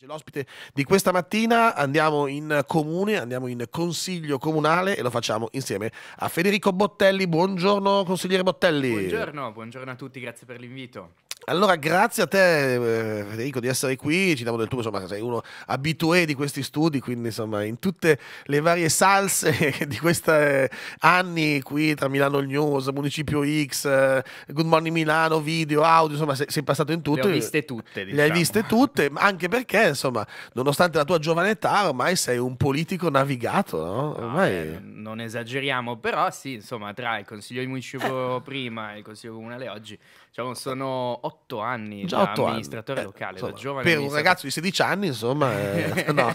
L'ospite di questa mattina andiamo in comune, andiamo in consiglio comunale e lo facciamo insieme a Federico Bottelli. Buongiorno consigliere Bottelli. Buongiorno, buongiorno a tutti, grazie per l'invito. Allora, grazie a te, eh, Federico, di essere qui. Ci diamo del tuo, insomma, sei uno abitué di questi studi, quindi insomma, in tutte le varie salse di questi anni qui tra Milano News, Municipio X, eh, Good Morning Milano, video, audio, insomma, sei, sei passato in tutto. Le ho viste tutte, diciamo. Le hai viste tutte, anche perché, insomma, nonostante la tua giovane età, ormai sei un politico navigato, no? Ormai... No, eh, non esageriamo, però sì, insomma, tra il Consiglio di Municipio prima e il Consiglio Comunale oggi, diciamo, sono otto anni Già da otto amministratore anni. locale, eh, insomma, da giovane Per un ragazzo di 16 anni, insomma, eh, no,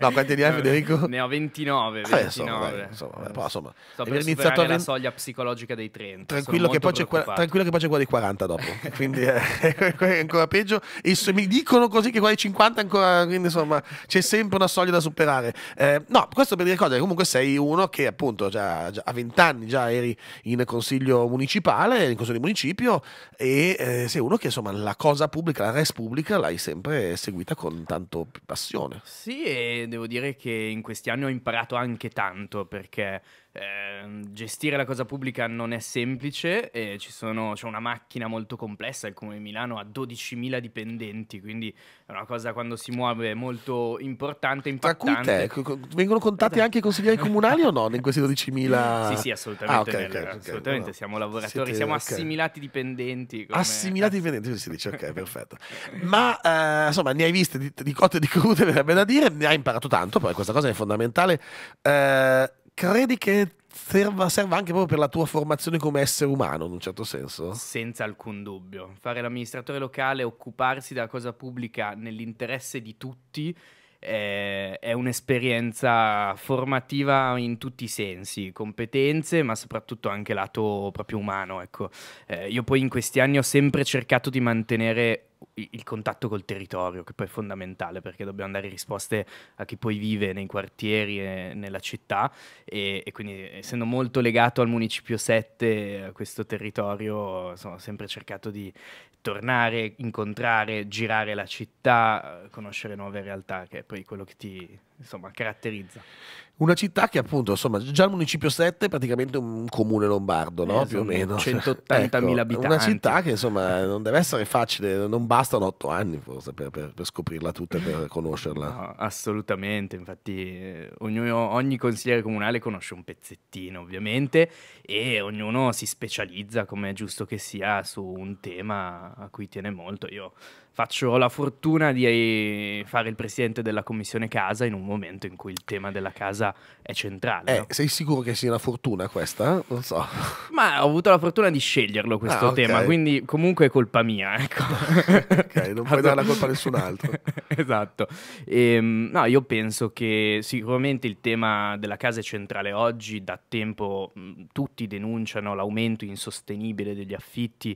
no, quanti anni hai Federico? Ne ho 29, 29. Eh, insomma, dai, insomma, però, insomma, Sto per iniziato a la soglia psicologica dei 30. Tranquillo che, quella, tranquillo che, poi c'è quella dei 40 dopo, quindi è ancora peggio. E mi dicono così che qua ai 50 ancora, quindi insomma, c'è sempre una soglia da superare. Eh, no, questo per dire cosa, comunque sei uno che appunto già, già a 20 anni già eri in consiglio municipale, in consiglio di municipio e eh, sei uno che insomma la cosa pubblica, la res pubblica l'hai sempre seguita con tanto passione. Sì, e devo dire che in questi anni ho imparato anche tanto perché eh, gestire la cosa pubblica non è semplice, e sono, c'è una macchina molto complessa, il Comune di Milano ha 12.000 dipendenti, quindi è una cosa quando si muove molto importante, impattante. Tra cui te, vengono contati anche i consiglieri comunali o no in questi 12.000? Sì, sì, assolutamente, ah, okay, nel, okay, assolutamente. Okay. siamo lavoratori, Siete, siamo assimilati dipendenti. Come... Assimilati dipendenti, si dice, ok, perfetto. Ma eh, insomma, ne hai viste di, di cotte e di crude, verrebbe da dire, ne hai imparato tanto, poi questa cosa è fondamentale. Eh, credi che serva, serva, anche proprio per la tua formazione come essere umano, in un certo senso? Senza alcun dubbio. Fare l'amministratore locale, occuparsi della cosa pubblica nell'interesse di tutti è, è un'esperienza formativa in tutti i sensi, competenze, ma soprattutto anche lato proprio umano. Ecco. Eh, io poi in questi anni ho sempre cercato di mantenere il contatto col territorio, che poi è fondamentale perché dobbiamo dare risposte a chi poi vive nei quartieri e nella città e, e quindi essendo molto legato al Municipio 7, a questo territorio, insomma, ho sempre cercato di tornare, incontrare, girare la città, conoscere nuove realtà, che è poi quello che ti insomma, caratterizza. Una città che appunto, insomma, già il municipio 7 è praticamente un comune lombardo, no? Eh, Più o meno. 180.000 ecco, abitanti. Una città che insomma non deve essere facile, non bastano otto anni forse per, per, per scoprirla tutta, per conoscerla. No, assolutamente, infatti eh, ognuno, ogni consigliere comunale conosce un pezzettino ovviamente e ognuno si specializza come è giusto che sia su un tema a cui tiene molto. Io faccio la fortuna di fare il presidente della commissione casa in un momento in cui il tema della casa è centrale. Eh, no? Sei sicuro che sia una fortuna questa? Non so. Ma ho avuto la fortuna di sceglierlo questo ah, okay. tema, quindi comunque è colpa mia. Ecco. ok, non puoi dare la colpa a nessun altro. esatto. E, ehm, no, io penso che sicuramente il tema della casa è centrale oggi, da tempo tutti denunciano l'aumento insostenibile degli affitti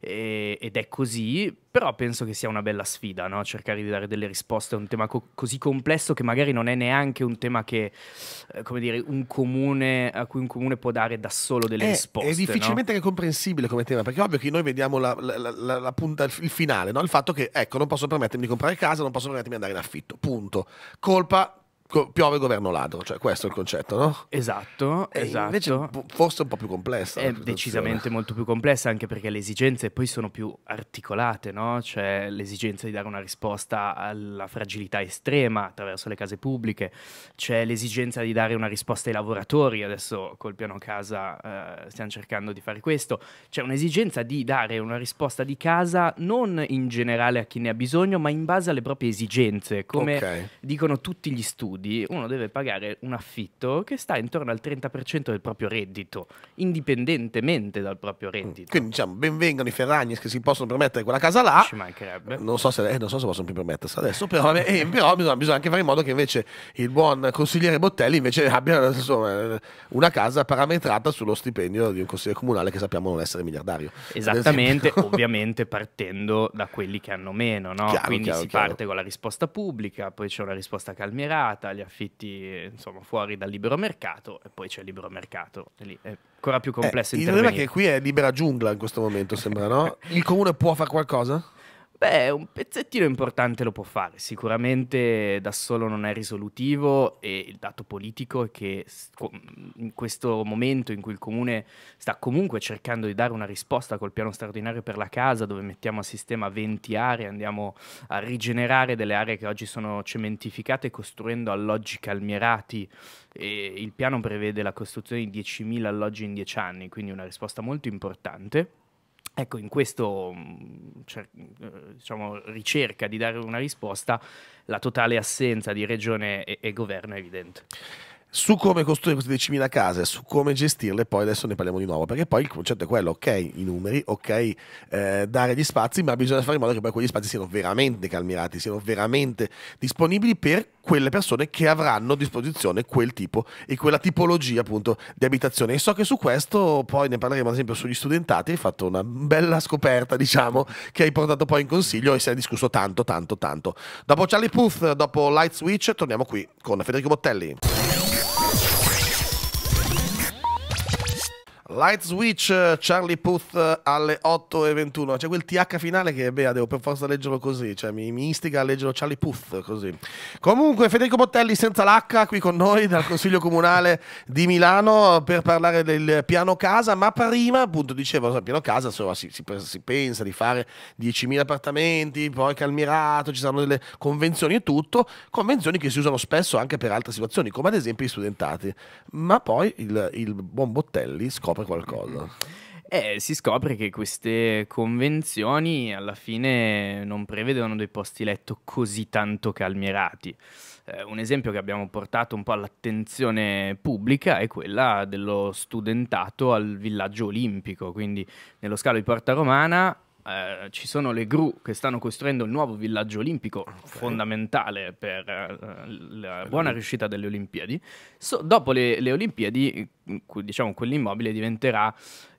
e, ed è così, però penso che sia una bella sfida, no? cercare di dare delle risposte a un tema co- così complesso che magari non è neanche un tema che, eh, come dire, un comune, a cui un comune può dare da solo delle è, risposte. È difficilmente no? comprensibile come tema, perché è ovvio che noi vediamo la, la, la, la punta, il finale, no? il fatto che, ecco, non posso permettermi di comprare casa, non posso permettermi di andare in affitto, punto. Colpa piove governo ladro, cioè questo è il concetto, no? Esatto, e esatto. Invece forse un po' più complessa. È decisamente molto più complessa anche perché le esigenze poi sono più articolate, no? C'è l'esigenza di dare una risposta alla fragilità estrema attraverso le case pubbliche, c'è l'esigenza di dare una risposta ai lavoratori, adesso col piano casa eh, stiamo cercando di fare questo, c'è un'esigenza di dare una risposta di casa non in generale a chi ne ha bisogno, ma in base alle proprie esigenze, come okay. dicono tutti gli studi studi uno deve pagare un affitto che sta intorno al 30% del proprio reddito, indipendentemente dal proprio reddito. Quindi diciamo, benvengano i Ferragni che si possono permettere quella casa là. Ci mancherebbe. Non so se, eh, non so se possono più permettersi adesso, però, eh, però bisogna, bisogna, anche fare in modo che invece il buon consigliere Bottelli invece abbia insomma, una casa parametrata sullo stipendio di un consigliere comunale che sappiamo non essere miliardario. Esattamente, ovviamente partendo da quelli che hanno meno, no? Chiaro, Quindi chiaro, si chiaro. parte con la risposta pubblica, poi c'è una risposta calmierata, gli affitti insomma, fuori dal libero mercato e poi c'è il libero mercato. E lì è ancora più complesso eh, Il problema è che qui è libera giungla in questo momento, sembra, no? Il comune può fare qualcosa? Beh, un pezzettino importante lo può fare, sicuramente da solo non è risolutivo e il dato politico è che in questo momento in cui il comune sta comunque cercando di dare una risposta col piano straordinario per la casa, dove mettiamo a sistema 20 aree, andiamo a rigenerare delle aree che oggi sono cementificate costruendo alloggi calmierati e il piano prevede la costruzione di 10.000 alloggi in 10 anni, quindi una risposta molto importante. Ecco, in questo cioè, diciamo, ricerca di dare una risposta, la totale assenza di regione e, e governo è evidente su come costruire queste 10.000 case, su come gestirle, poi adesso ne parliamo di nuovo, perché poi il concetto è quello, ok, i numeri, ok, eh, dare gli spazi, ma bisogna fare in modo che poi quegli spazi siano veramente calmirati, siano veramente disponibili per quelle persone che avranno a disposizione quel tipo e quella tipologia appunto di abitazione. E so che su questo poi ne parleremo ad esempio sugli studentati, hai fatto una bella scoperta, diciamo, che hai portato poi in consiglio e si è discusso tanto, tanto, tanto. Dopo Charlie Puth, dopo Light Switch, torniamo qui con Federico Bottelli. Light Switch, Charlie Puth alle 8.21. C'è quel TH finale che, beh, devo per forza leggerlo così. Cioè, mi, mi istiga a leggerlo Charlie Puth così. Comunque, Federico Bottelli senza l'H qui con noi dal Consiglio Comunale di Milano per parlare del piano casa. Ma prima, appunto, dicevo, piano casa insomma, si, si, si, pensa di fare 10.000 appartamenti, poi calmirato, ci saranno delle convenzioni e tutto. Convenzioni che si usano spesso anche per altre situazioni, come ad esempio i studentati. Ma poi il, il buon Bottelli scopre qualcosa. Eh, si scopre che queste convenzioni alla fine non prevedono dei posti letto così tanto calmierati. Eh, un esempio che abbiamo portato un po' all'attenzione pubblica è quella dello studentato al villaggio olimpico, quindi nello scalo di Porta Romana eh, ci sono le gru che stanno costruendo il nuovo villaggio olimpico, okay. fondamentale per eh, la buona riuscita delle Olimpiadi. So, dopo le, le Olimpiadi, diciamo, quell'immobile diventerà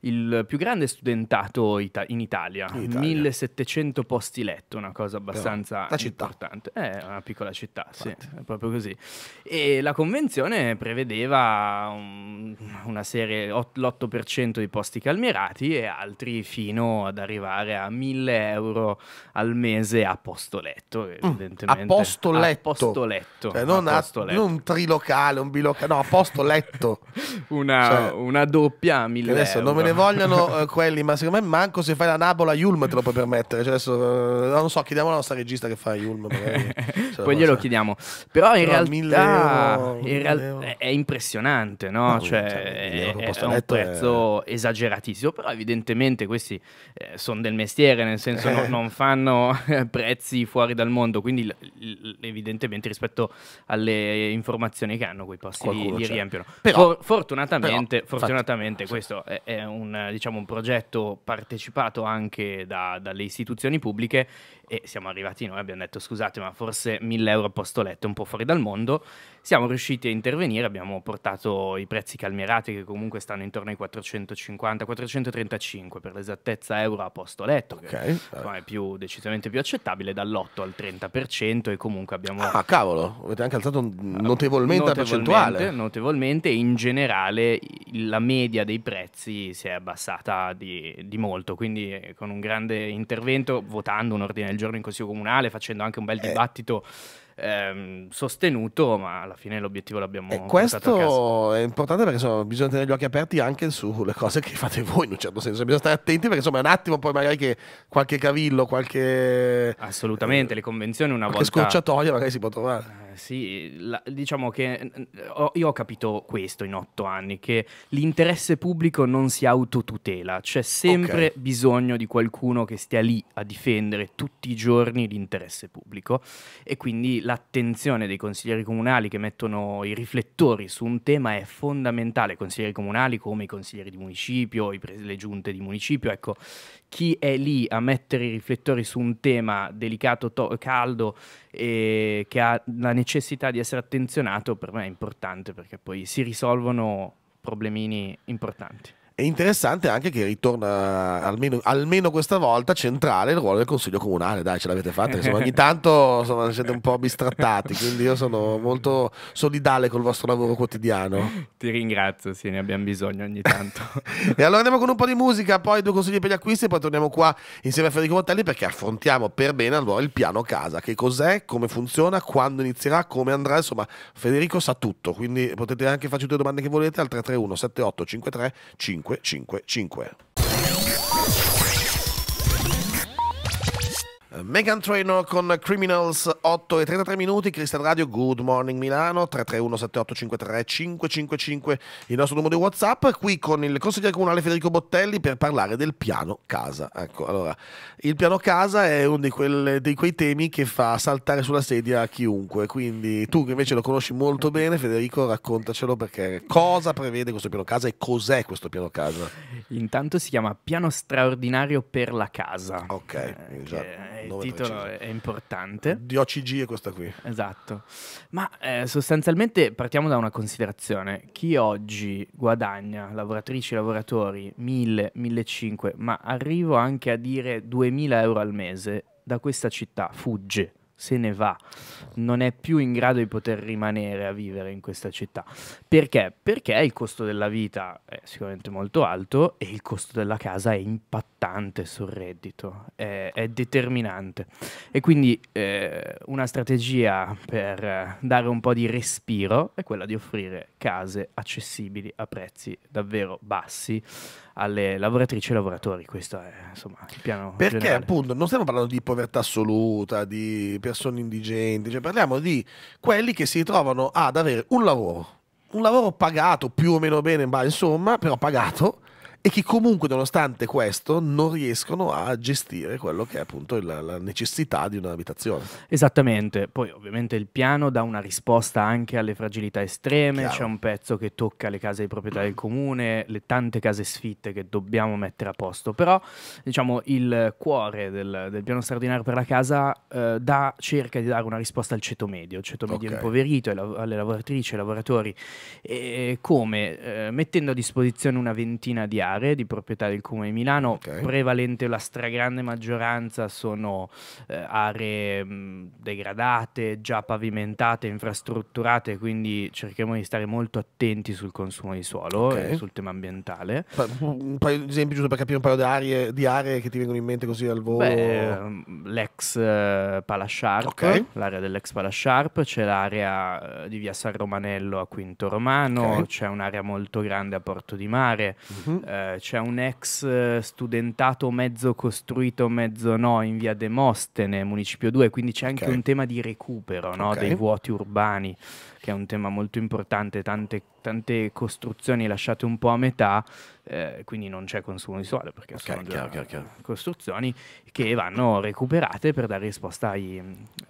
il più grande studentato ita- in, Italia, in Italia, 1700 posti letto, una cosa abbastanza Però, importante. È una piccola città, sì, è proprio così. E la convenzione prevedeva un, una serie, l'8% di posti calmierati e altri fino ad arrivare a 1000 euro al mese a posto letto, mm, evidentemente. a posto letto? A posto letto. Cioè, non, a, a letto. non un trilocale, un bilocale, no, a posto letto. una, cioè, una, doppia 1000 adesso euro. non me ne vogliono uh, quelli, ma secondo me manco se fai la Nabola Yulm te lo puoi permettere. Cioè adesso, uh, non so, chiediamo alla nostra regista che fa Yulm. Poi glielo chiediamo. Però in Però realtà euro, in real- è impressionante, no? no cioè, è, è, un prezzo è... esageratissimo. Però evidentemente questi eh, sono del mestiere, nel senso non, non fanno prezzi fuori dal mondo. Quindi l- l- evidentemente rispetto alle informazioni che hanno, quei posti li, li riempiono. Però, For- fortunatamente, però, fortunatamente infatti, questo è, è un, diciamo, un, progetto partecipato anche da, dalle istituzioni pubbliche e siamo arrivati noi, abbiamo detto scusate ma forse 1000 euro a posto letto è un po' fuori dal mondo, siamo riusciti a intervenire, abbiamo portato i prezzi calmierati che comunque stanno intorno ai 450-435 per l'esattezza euro a posto letto, okay. che è più, decisamente più accettabile, dall'8 al 30% e comunque abbiamo... Ah cavolo, avete anche alzato notevolmente, notevolmente la percentuale. Notevolmente, in generale la media dei prezzi si è abbassata di, di molto, quindi eh, con un grande intervento, votando un ordine del giorno in Consiglio Comunale, facendo anche un bel eh. Ehm, sostenuto, ma alla fine l'obiettivo l'abbiamo e questo è importante perché insomma, bisogna tenere gli occhi aperti anche sulle cose che fate voi in un certo senso, bisogna stare attenti perché insomma è un attimo poi magari che qualche cavillo, qualche... Assolutamente, eh, le convenzioni una volta... scorciatoia magari si può trovare. Sì, la, diciamo che io ho capito questo in otto anni, che l'interesse pubblico non si autotutela, c'è sempre okay. bisogno di qualcuno che stia lì a difendere tutti i giorni l'interesse pubblico. E quindi l'attenzione dei consiglieri comunali che mettono i riflettori su un tema è fondamentale, consiglieri comunali come i consiglieri di municipio, le giunte di municipio, ecco, chi è lì a mettere i riflettori su un tema delicato, to- caldo e che ha la necessità di essere attenzionato per me è importante perché poi si risolvono problemini importanti. È interessante anche che ritorna almeno, almeno, questa volta centrale il ruolo del Consiglio Comunale. Dai, ce l'avete fatta. Insomma, ogni tanto insomma, siete un po' bistrattati, quindi io sono molto solidale col vostro lavoro quotidiano. Ti ringrazio, sì, ne abbiamo bisogno ogni tanto. e allora andiamo con un po' di musica, poi due consigli per gli acquisti e poi torniamo qua insieme a Federico Motelli perché affrontiamo per bene allora il piano casa. Che cos'è, come funziona, quando inizierà, come andrà. Insomma, Federico sa tutto, quindi potete anche farci tutte le domande che volete al 331 78 53 5 555. Megan Trainor con Criminals 8 e 33 minuti, Cristian Radio, Good Morning Milano, 331 7853 555 il nostro numero di Whatsapp, qui con il consigliere comunale Federico Bottelli per parlare del piano casa. Ecco, allora, il piano casa è uno di, quelle, di quei temi che fa saltare sulla sedia chiunque, quindi tu che invece lo conosci molto bene, Federico, raccontacelo perché cosa prevede questo piano casa e cos'è questo piano casa? Intanto si chiama piano straordinario per la casa. Ok, eh, già il titolo preciso. è importante. Di OCG è questa qui. Esatto. Ma eh, sostanzialmente partiamo da una considerazione. Chi oggi guadagna, lavoratrici e lavoratori, 1000, 1500, ma arrivo anche a dire 2000 euro al mese, da questa città fugge se ne va, non è più in grado di poter rimanere a vivere in questa città. Perché? Perché il costo della vita è sicuramente molto alto e il costo della casa è impattante sul reddito, è, è determinante. E quindi eh, una strategia per dare un po' di respiro è quella di offrire case accessibili a prezzi davvero bassi alle lavoratrici e lavoratori. Questo è insomma il piano. Perché generale. appunto non stiamo parlando di povertà assoluta, di persone indigenti, cioè parliamo di quelli che si trovano ad avere un lavoro, un lavoro pagato più o meno bene, ma insomma, però pagato e che comunque nonostante questo non riescono a gestire quello che è appunto il, la necessità di un'abitazione. Esattamente, poi ovviamente il piano dà una risposta anche alle fragilità estreme, c'è un pezzo che tocca le case di proprietà del comune, le tante case sfitte che dobbiamo mettere a posto, però diciamo il cuore del, del piano straordinario per la casa eh, dà, cerca di dare una risposta al ceto medio, il ceto medio okay. impoverito, alle lavoratrici ai lavoratori, e come? Eh, mettendo a disposizione una ventina di aree aree di proprietà del Comune di Milano, okay. prevalente la stragrande maggioranza sono eh, aree mh, degradate, già pavimentate, infrastrutturate, quindi cerchiamo di stare molto attenti sul consumo di suolo okay. e sul tema ambientale. Un paio di esempi giusto per capire un paio di aree, di aree che ti vengono in mente così al volo? Beh, l'ex uh, Pala Sharp, okay. l'area dell'ex Pala Sharp, c'è l'area uh, di via San Romanello a Quinto Romano, c'è un'area molto grande a Porto di Mare, uh-huh. Uh, c'è un ex eh, studentato mezzo costruito, mezzo no, in via Demostene, Municipio 2, quindi c'è anche okay. un tema di recupero no, okay. dei vuoti urbani, che è un tema molto importante, tante, tante costruzioni lasciate un po' a metà, eh, quindi non c'è consumo di suolo perché okay, sono chiaro, chiaro, chiaro. costruzioni che vanno recuperate per dare risposta ai,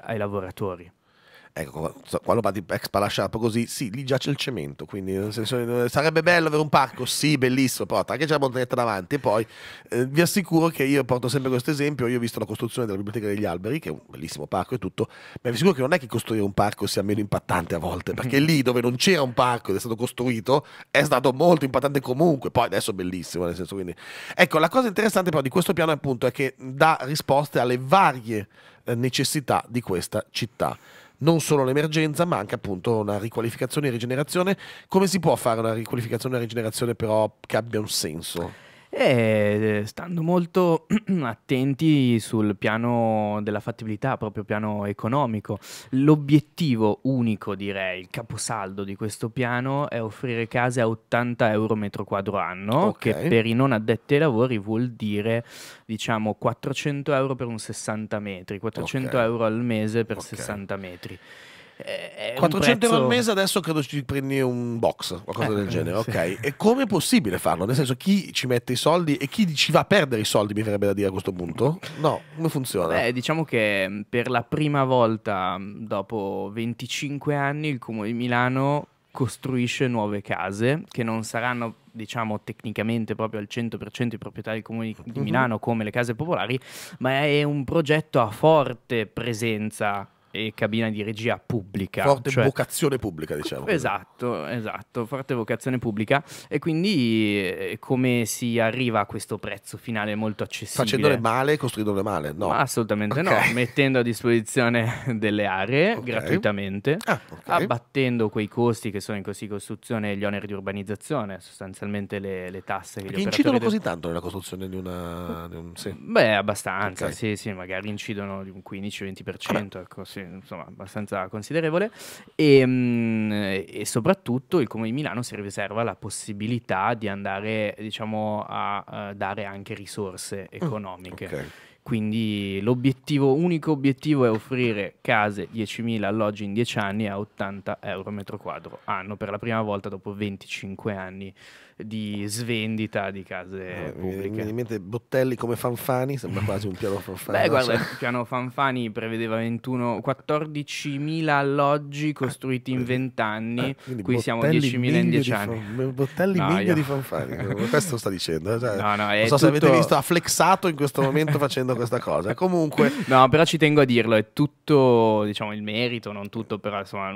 ai lavoratori. Ecco, quando parli ex Palasciarpo così, sì, lì già c'è il cemento, quindi senso, sarebbe bello avere un parco, sì, bellissimo, però anche c'è la montagnetta davanti. E poi eh, vi assicuro che io porto sempre questo esempio, io ho visto la costruzione della Biblioteca degli Alberi, che è un bellissimo parco e tutto, ma vi assicuro che non è che costruire un parco sia meno impattante a volte, perché lì dove non c'era un parco ed è stato costruito, è stato molto impattante comunque, poi adesso è bellissimo, nel senso quindi... Ecco, la cosa interessante però di questo piano appunto è che dà risposte alle varie eh, necessità di questa città non solo l'emergenza, ma anche appunto una riqualificazione e rigenerazione. Come si può fare una riqualificazione e rigenerazione però che abbia un senso? E stando molto attenti sul piano della fattibilità, proprio piano economico. L'obiettivo unico, direi, il caposaldo di questo piano è offrire case a 80 euro metro quadro anno, okay. che per i non addetti ai lavori vuol dire, diciamo, 400 euro per un 60 metri, 400 okay. euro al mese per okay. 60 metri. 400 prezzo... euro al mese adesso credo ci prendi un box, qualcosa eh, del genere, sì. ok? E come è possibile farlo? Nel senso, chi ci mette i soldi e chi ci va a perdere i soldi, mi verrebbe da dire a questo punto? No, come funziona? Beh, diciamo che mm, per la prima volta mm, dopo 25 anni il Comune di Milano costruisce nuove case che non saranno diciamo tecnicamente proprio al 100% di proprietà del comune di mhm. Milano come le case popolari, ma è un progetto a forte presenza e cabina di regia pubblica. Forte cioè- vocazione pubblica, diciamo. Esatto, esatto, forte vocazione pubblica e quindi eh, come si arriva a questo prezzo finale molto accessibile? Facendole male, costruendole male, no. Ma assolutamente no, Ok. mettendo a disposizione delle aree Ok. gratuitamente, Ah, ok. abbattendo quei costi che sono in costi di costruzione e gli oneri di urbanizzazione, sostanzialmente le, le tasse che gli Che incidono così tanto nella costruzione di una... Di un, sì. Beh, abbastanza, sì, sì, magari incidono di un 15-20%, ecco, sì, insomma, abbastanza considerevole. E, mm, e soprattutto il Comune di Milano si riserva la possibilità di andare, diciamo, a, eh, dare anche risorse economiche. Ok. Quindi l'obiettivo, unico obiettivo è offrire case 10.000 alloggi in 10 anni a 80 euro metro quadro anno per la prima volta dopo 25 anni di svendita di case Eh, Mi pubbliche. viene in mente Bottelli come Fanfani, sembra quasi un piano Fanfani. Beh, no? guarda, Sì. il piano Fanfani prevedeva 21, 14.000 alloggi costruiti in 20 anni, Eh, quindi qui siamo Bottelli 10.000 in miglio 10 di anni. Fan- Bottelli No, miglio io- di Fanfani, questo sta dicendo. eh, cioè, No, no, non so se avete tutto- visto, ha flexato in questo momento facendo questa cosa. Comunque, No, però ci tengo a dirlo, è tutto, diciamo, il merito, non tutto, però insomma,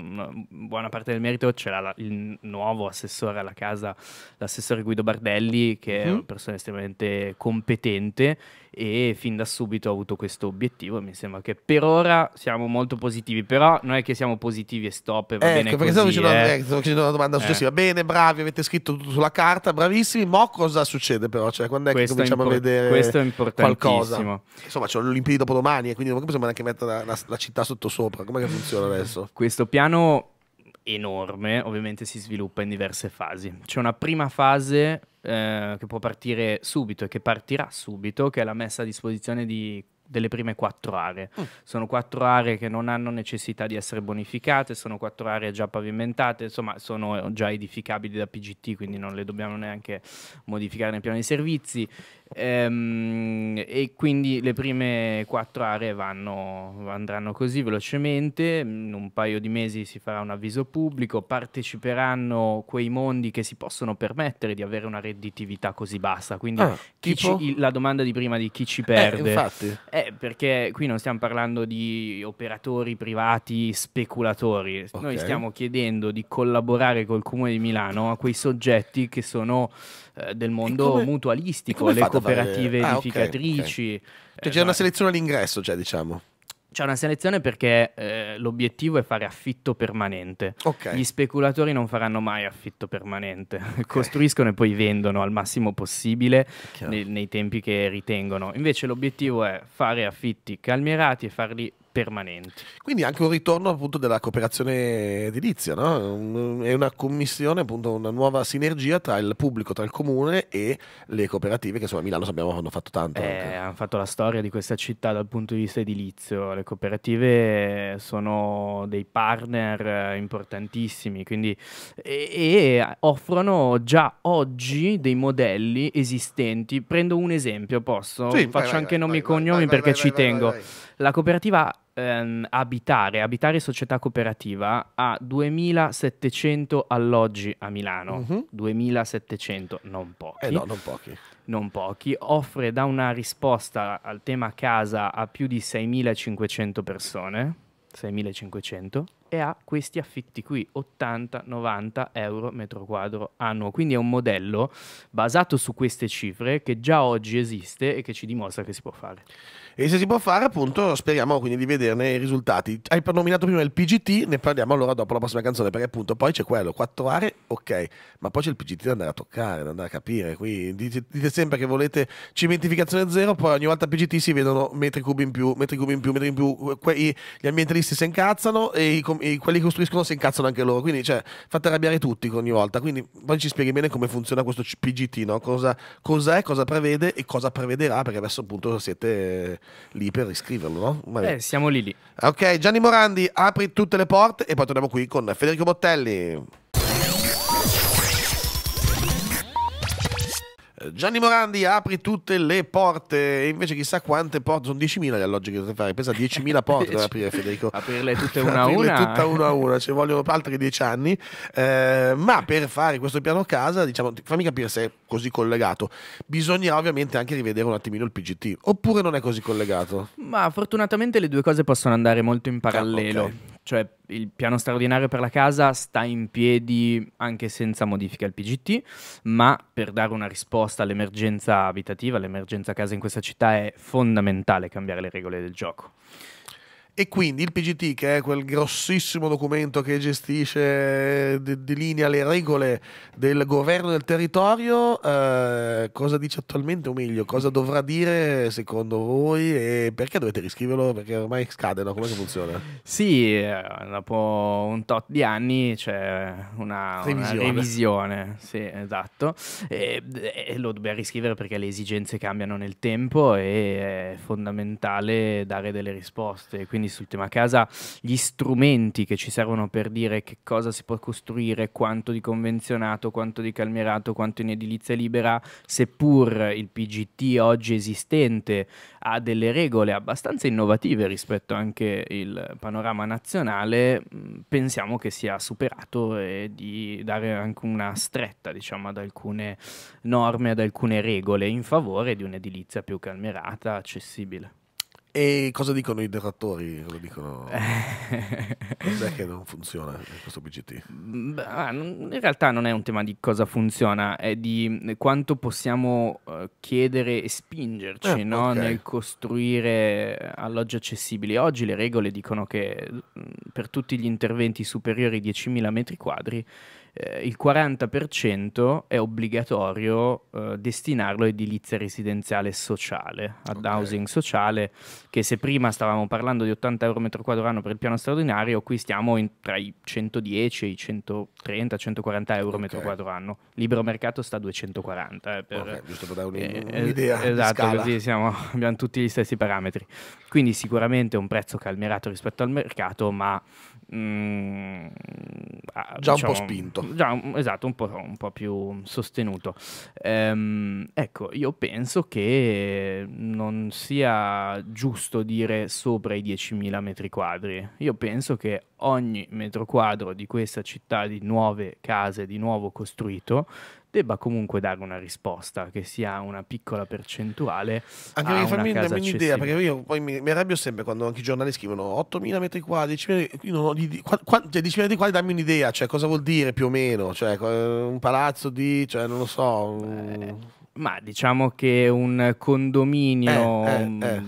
buona parte del merito ce l'ha la- il nuovo assessore alla casa, l'assessore Guido Bardelli, che è Mhm. una persona estremamente competente e fin da subito ha avuto questo obiettivo e mi sembra che per ora siamo molto positivi, però non è che siamo positivi e stop e va bene ecco, perché stavo così, facendo, eh. eh, stavo facendo una domanda Eh. successiva. Bene, bravi, avete scritto tutto sulla carta, bravissimi. Mo' cosa succede però? Cioè, quando è Questo che cominciamo a impor- vedere questo è qualcosa? Insomma, c'è le Olimpiadi dopodomani e quindi come possiamo neanche mettere la, la- la città sotto sopra? Com'è che funziona adesso? Questo piano enorme ovviamente si sviluppa in diverse fasi. C'è una prima fase eh, che può partire subito e che partirà subito, che è la messa a disposizione di- delle prime quattro aree. Mm. Sono quattro aree che non hanno necessità di essere bonificate, sono quattro aree già pavimentate, insomma sono già edificabili da PGT, quindi non le dobbiamo neanche modificare nel piano di servizi. Ehm, e quindi le prime quattro aree vanno, andranno così velocemente. In un paio di mesi si farà un avviso pubblico. Parteciperanno quei mondi che si possono permettere di avere una redditività così bassa. Quindi Ah, ci- la domanda di prima di chi ci Eh, perde. infatti. Eh, perché qui non stiamo parlando di operatori privati speculatori, noi Ok. stiamo chiedendo di collaborare col Comune di Milano a quei soggetti che sono eh, del mondo come- mutualistico, le a fare- cooperative Ah, edificatrici. Cioè, Eh, c'è una no, selezione all'ingresso, cioè, diciamo. C'è una selezione perché eh, l'obiettivo è fare affitto permanente. Ok. Gli speculatori non faranno mai affitto permanente, costruiscono e poi vendono al massimo possibile nei, nei tempi che ritengono. Invece l'obiettivo è fare affitti calmierati e farli permanenti. Quindi anche un ritorno appunto della cooperazione edilizia, no? È una commissione, appunto, una nuova sinergia tra il pubblico, tra il comune e le cooperative che insomma a Milano sappiamo hanno fatto tanto. Eh, hanno fatto la storia di questa città dal punto di vista edilizio. Le cooperative sono dei partner importantissimi quindi, e, e offrono già oggi dei modelli esistenti. Prendo un esempio, posso? Sì, Faccio vai, anche vai, nomi e vai, cognomi perché ci tengo. La cooperativa ehm, Abitare, Abitare Società Cooperativa, ha 2700 alloggi a Milano. Mhm. 2700, non pochi Eh no, non pochi. non pochi, offre da una risposta al tema casa a più di 6.500 persone, 6.500, e ha questi affitti qui, 80-90 euro metro quadro annuo. Quindi è un modello basato su queste cifre che già oggi esiste e che ci dimostra che si può fare. E se si può fare, appunto, speriamo quindi di vederne i risultati. Hai nominato prima il PGT, ne parliamo allora dopo la prossima canzone, perché appunto poi c'è quello, quattro aree, ok, ma poi c'è il PGT da andare a toccare, da andare a capire. Qui dite, dite sempre che volete cementificazione zero, poi ogni volta PGT si vedono metri cubi in più, metri cubi in più, metri in più. Que- gli ambientalisti si incazzano e, i com- e quelli che costruiscono si incazzano anche loro. Quindi, cioè, fate arrabbiare tutti ogni volta. Quindi poi ci spieghi bene come funziona questo PGT, no? Cosa, cos'è, cosa prevede e cosa prevederà, perché adesso appunto siete lì per riscriverlo, no? Vabbè. Eh, siamo lì lì. Ok, Gianni Morandi, apri tutte le porte e poi torniamo qui con Federico Bottelli. Gianni Morandi apri tutte le porte, e invece chissà quante porte, sono 10.000 gli alloggi che dovete fare, pensa 10.000 porte da aprire Federico. Aprirle tutte una a Aprirle una. tutta una a una, ci vogliono altri 10 anni, Eh, ma per fare questo piano casa, diciamo, fammi capire se è così collegato, bisognerà ovviamente anche rivedere un attimino il PGT, oppure non è così collegato? Ma fortunatamente le due cose possono andare molto in parallelo. Ah, ok. Cioè, il piano straordinario per la casa sta in piedi anche senza modifica al PGT, ma per dare una risposta all'emergenza abitativa, all'emergenza casa in questa città è fondamentale cambiare le regole del gioco. E quindi il PGT, che è quel grossissimo documento che gestisce, de- delinea le regole del governo del territorio, eh, cosa dice attualmente, o meglio, cosa dovrà dire secondo voi e perché dovete riscriverlo? Perché ormai scade, no? Come funziona? Sì, eh, dopo un tot di anni c'è una una Revisione. revisione, sì, esatto, e, e lo dobbiamo riscrivere perché le esigenze cambiano nel tempo e è fondamentale dare delle risposte. Quindi sul tema casa gli strumenti che ci servono per dire che cosa si può costruire, quanto di convenzionato, quanto di calmierato, quanto in edilizia libera, seppur il PGT oggi esistente ha delle regole abbastanza innovative rispetto anche il panorama nazionale, mh, pensiamo che sia superato e di dare anche una stretta, diciamo, ad alcune norme, ad alcune regole in favore di un'edilizia più calmierata, accessibile. E cosa dicono i detrattori? Cosa dicono? Cos'è che non funziona questo PGT? Mm, ah, in realtà non è un tema di cosa funziona, è di quanto possiamo eh, chiedere e spingerci Eh, no, ok. nel costruire alloggi accessibili. Oggi le regole dicono che mm, per tutti gli interventi superiori ai 10.000 metri quadri eh, il 40% è obbligatorio eh, destinarlo a edilizia residenziale sociale, ad Ok. housing sociale, che se prima stavamo parlando di 80 euro metro quadro anno per il piano straordinario, qui stiamo in- tra i 110 e i 130, 140 euro Ok. metro quadro anno. Libero mercato sta a 240. eh, per- Ok, giusto per dare un- eh, un'idea. esatto, così siamo- abbiamo tutti gli stessi parametri. Quindi sicuramente un prezzo calmierato rispetto al mercato, ma mm, ah, Già un po' diciamo, spinto. già esatto, un po', un po' più sostenuto. Ehm, ecco, io penso che non sia giusto dire sopra i 10.000 metri quadri. Io penso che ogni metro quadro di questa città di nuove case, di nuovo costruito, debba comunque dare una risposta, che sia una piccola percentuale. Anche perché fammi dammi un'idea, perché io poi mi, mi arrabbio sempre quando anche i giornali scrivono 8.000 metri quadri, 10.000 io non ho di- di- qua- qua- cioè, 10.000 metri quadri, dammi un'idea, cioè cosa vuol dire più o meno, cioè co- un palazzo di, cioè non lo so, un- Ma diciamo che un condominio Eh, eh, mm, eh.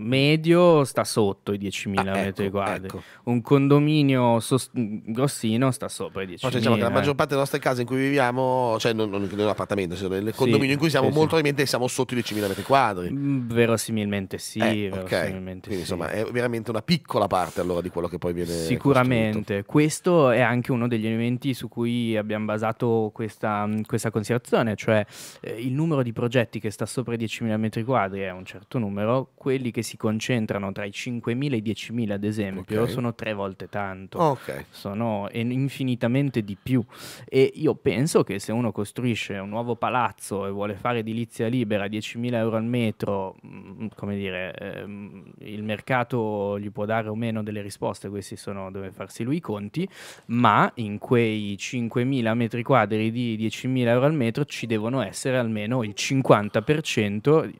Medio sta sotto i 10.000 Ah, metri ecco, quadri. ecco. Un condominio sos- grossino sta sopra i 10.000. Poi diciamo che la maggior parte delle nostre case in cui viviamo, cioè non, non nell'appartamento, cioè nel Sì, condominio in cui siamo sì, molto sì. probabilmente siamo sotto i 10.000 metri quadri. Mm, Verosimilmente sì, Eh, verosimilmente Quindi sì. insomma è veramente una piccola parte allora di quello che poi viene costruito. Sicuramente, questo è anche uno degli elementi su cui abbiamo basato questa, questa considerazione, cioè eh, il numero di progetti che sta sopra i 10.000 metri quadri è un certo numero, quelli che si concentrano tra i 5.000 e i 10.000 ad esempio Ok. sono tre volte tanto. Ok. Sono en- infinitamente di più e io penso che se uno costruisce un nuovo palazzo e vuole fare edilizia libera a 10.000 euro al metro, mm, come dire, ehm, il mercato gli può dare o meno delle risposte, questi sono, deve farsi lui i conti, ma in quei 5.000 metri quadri di 10.000 euro al metro ci devono essere almeno il 50%.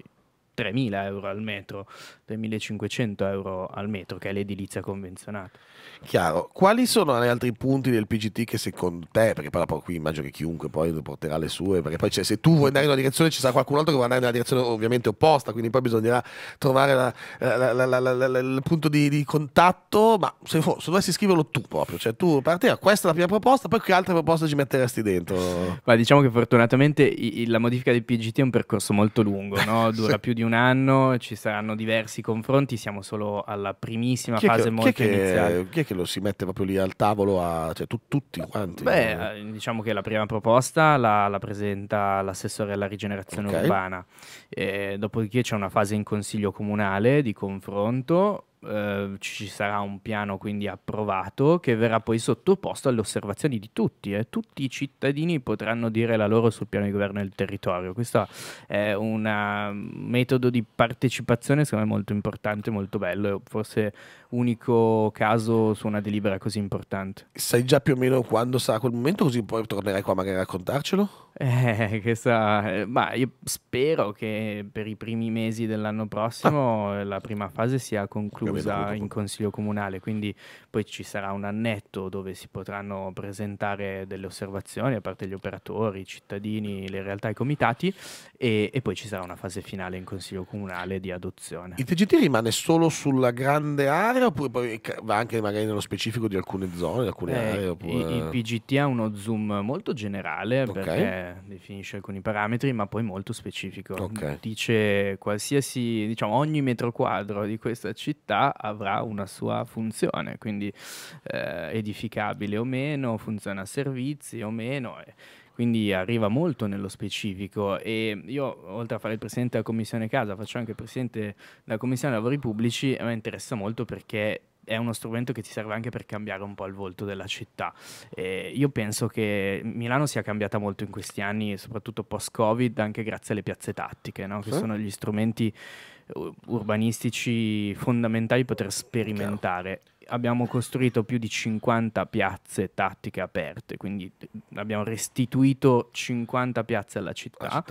3.000 euro al metro, 3.500 euro al metro, che è l'edilizia convenzionata. Chiaro. Quali sono gli altri punti del PGT che secondo te, perché poi qui immagino che chiunque poi porterà le sue, perché poi c'è- se tu vuoi andare in una direzione ci sarà qualcun altro che vuole andare nella direzione ovviamente opposta, quindi poi bisognerà trovare la- la- la- la- la- la- la- il punto di, di contatto, ma se, se dovessi scriverlo tu proprio, cioè tu parti, questa è la prima proposta, poi che altre proposte ci metteresti dentro? Ma diciamo che fortunatamente i- la modifica del PGT è un percorso molto lungo, no? dura Sì. più di un anno, ci saranno diversi confronti, siamo solo alla primissima Chi fase che, chi, molto iniziale. che, chi è che lo si mette proprio lì al tavolo, a, cioè tu- tutti quanti? Beh, eh, diciamo che la prima proposta la, la presenta l'assessore alla rigenerazione Ok. urbana, Eh, dopodiché c'è una fase in consiglio comunale di confronto eh, ci sarà un piano quindi approvato che verrà poi sottoposto alle osservazioni di tutti. Eh. Tutti i cittadini potranno dire la loro sul piano di governo del territorio. Questo è un metodo di partecipazione secondo me molto importante, molto bello, forse unico caso su una delibera così importante. Sai già più o meno quando sarà quel momento così poi tornerai qua magari a raccontarcelo? Eh, questa, eh, ma io spero che per i primi mesi dell'anno prossimo ah. la prima fase sia conclusa in consiglio comunale, quindi poi ci sarà un annetto dove si potranno presentare delle osservazioni a parte gli operatori, i cittadini, le realtà e i comitati e, e, poi ci sarà una fase finale in consiglio comunale di adozione. Il TGT rimane solo sulla grande area oppure poi va anche magari nello specifico di alcune zone, di alcune eh, aree? Oppure... Il, il, PGT ha uno zoom molto generale okay. perché definisce alcuni parametri ma poi molto specifico. Okay. Dice qualsiasi, diciamo ogni metro quadro di questa città avrà una sua funzione, quindi eh, edificabile o meno, funziona a servizi o meno. Eh quindi arriva molto nello specifico e io oltre a fare il presidente della commissione casa faccio anche il presidente della commissione lavori pubblici e me interessa molto perché è uno strumento che ti serve anche per cambiare un po' il volto della città. Eh, io penso che Milano sia cambiata molto in questi anni, soprattutto post-Covid, anche grazie alle piazze tattiche, no? che sì. sono gli strumenti urbanistici fondamentali per poter sperimentare. Abbiamo costruito più di 50 piazze tattiche aperte, quindi abbiamo restituito 50 piazze alla città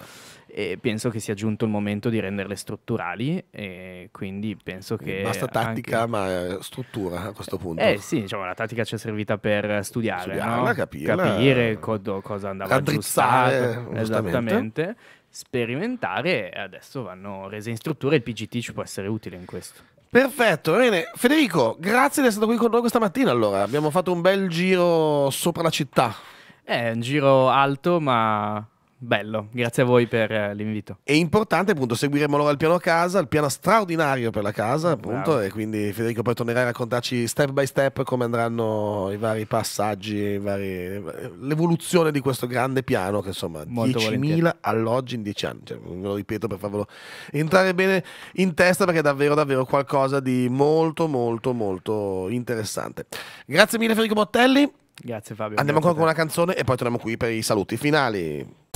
e penso che sia giunto il momento di renderle strutturali e quindi penso che... Basta tattica anche... ma struttura a questo punto. Eh sì, diciamo, la tattica ci è servita per studiare, Studiarla, no? capirla, capire co- cosa andava aggiustato. Esattamente sperimentare e adesso vanno rese in struttura e il PGT ci può essere utile in questo. Perfetto, bene. Federico, grazie di essere stato qui con noi questa mattina. Allora, abbiamo fatto un bel giro sopra la città. È un giro alto, ma Bello, grazie a voi per eh, l'invito. È importante appunto, seguiremo allora il piano casa, il piano straordinario per la casa appunto Bravo. e quindi Federico poi tornerai a raccontarci step by step come andranno i vari passaggi, vari... l'evoluzione di questo grande piano che insomma 10.000 alloggi in 10 anni, cioè, ve lo ripeto per farvelo entrare bene in testa perché è davvero davvero qualcosa di molto molto molto interessante. Grazie mille Federico Bottelli. Grazie Fabio. Andiamo ancora con una canzone e poi torniamo qui per i saluti finali.